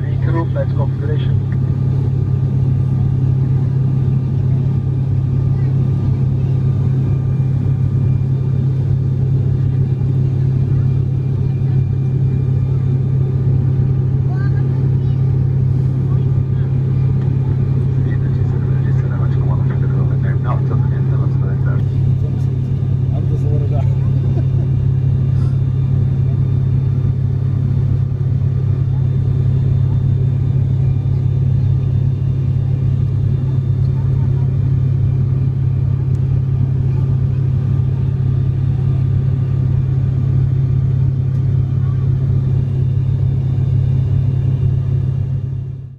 the crew flat configuration.